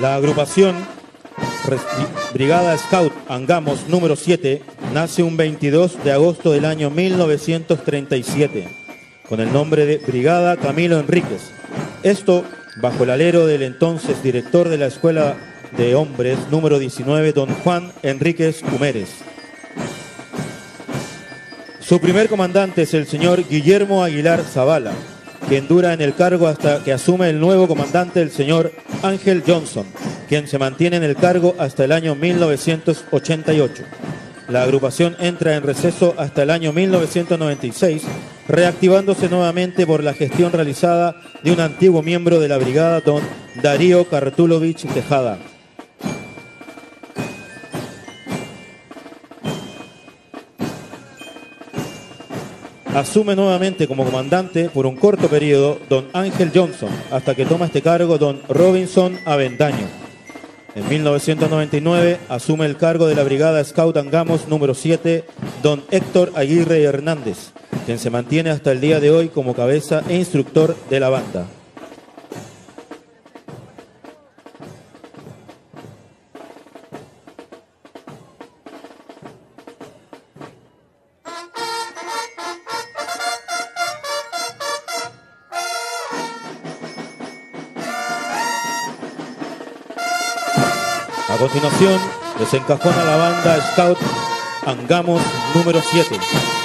La agrupación Brigada Scout Angamos número 7 nace un 22 de agosto del año 1937 con el nombre de Brigada Camilo Enríquez. Esto bajo el alero del entonces director de la Escuela de Hombres número 19, don Juan Enríquez Humérez. Su primer comandante es el señor Guillermo Aguilar Zavala, quien dura en el cargo hasta que asume el nuevo comandante, el señor Ángel Johnson, quien se mantiene en el cargo hasta el año 1988. La agrupación entra en receso hasta el año 1996, reactivándose nuevamente por la gestión realizada de un antiguo miembro de la brigada, don Darío Kartulovich Tejada. Asume nuevamente como comandante por un corto periodo don Ángel Johnson, hasta que toma este cargo don Robinson Avendaño. En 1999 asume el cargo de la Brigada Scout Angamos número 7 don Héctor Aguirre Hernández, quien se mantiene hasta el día de hoy como cabeza e instructor de la banda. A continuación, desencajona la banda Scout Angamos número 7.